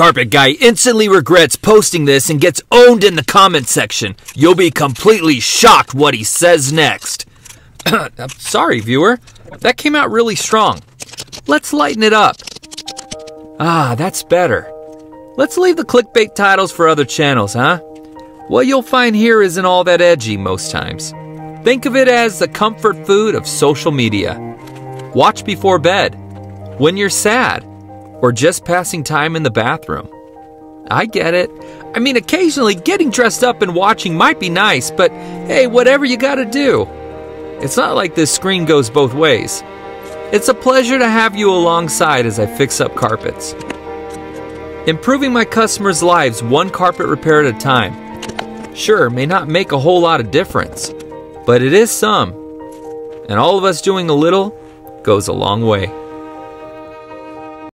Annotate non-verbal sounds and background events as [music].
carpet guy instantly regrets posting this and gets owned in the comment section. You'll be completely shocked what he says next. [clears throat] I'm sorry, viewer. That came out really strong. Let's lighten it up. Ah, that's better. Let's leave the clickbait titles for other channels, huh? What you'll find here isn't all that edgy most times. Think of it as the comfort food of social media. Watch before bed, when you're sad, or just passing time in the bathroom. I get it. I mean, occasionally getting dressed up and watching might be nice, but hey, whatever you gotta do. It's not like this screen goes both ways. It's a pleasure to have you alongside as I fix up carpets. Improving my customers' lives one carpet repair at a time. Sure, may not make a whole lot of difference, but it is some. And all of us doing a little goes a long way.